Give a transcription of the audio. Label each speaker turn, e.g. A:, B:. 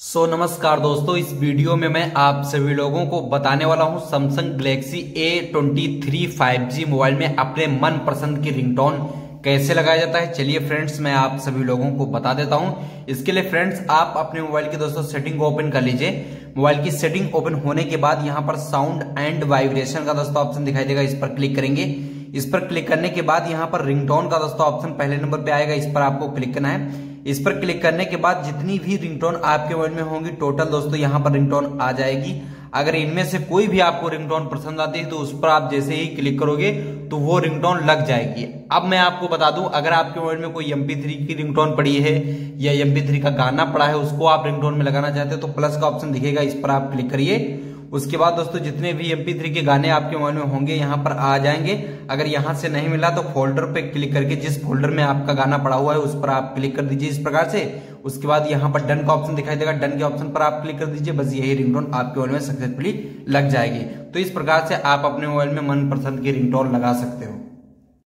A: सो so, नमस्कार दोस्तों इस वीडियो में मैं आप सभी लोगों को बताने वाला हूँ Samsung Galaxy A twenty three five G mobile में अपने मन पसंद की रिंगटोन कैसे लगाया जाता है। चलिए फ्रेंड्स मैं आप सभी लोगों को बता देता हूँ। इसके लिए फ्रेंड्स आप अपने मोबाइल की दोस्तों सेटिंग को ओपन कर लीजिए। मोबाइल की सेटिंग ओपन होने के बाद यहाँ पर साउंड एंड वाइब्रेशन का दोस्तों ऑप्शन दिखाई देगा। इस पर क्लिक करेंगे। इस पर क्लिक करने के बाद यहाँ पर रिंगटोन का दोस्तों ऑप्शन पहले नंबर पे आएगा। इस पर आपको क्लिक करना है। इस पर क्लिक करने के बाद जितनी भी रिंगटोन आपके मोबाइल में होंगी, टोटल दोस्तों यहाँ पर रिंगटोन आ जाएगी। अगर इनमें से कोई भी आपको रिंगटोन पसंद आती है तो उस पर आप जैसे ही क्लिक करोगे तो वो रिंगटोन लग जाएगी। अब मैं आपको बता दूँ, अगर आपके मोबाइल में कोई एमपी थ्री की रिंगटोन पड़ी है, या एमपी थ्री का गाना पड़ा है, उसको आप रिंगटोन में लगाना चाहते हो तो प्लस का ऑप्शन दिखेगा, इस पर आप क्लिक करिए। उसके बाद दोस्तों, जितने भी एमपी थ्री के गाने आपके मोबाइल में होंगे, यहाँ पर आ जाएँगे। अगर यहाँ से नहीं मिला तो फोल्डर पे क्लिक करके जिस फोल्डर में आपका गाना पड़ा हुआ है, उस पर आप क्लिक कर दीजिए इस प्रकार से। उसके बाद यहाँ पर डन का ऑप्शन दिखाई देगा। डन के ऑप्शन पर आप क्लिक कर दीजिए। बस यही रिंगटोन आपके मोबाइल में सक्सेसफुली लग जाएगी। तो इस प्रकार से आप अपने मोबाइल में मनपसंद की रिंगटोन लगा सकते हो।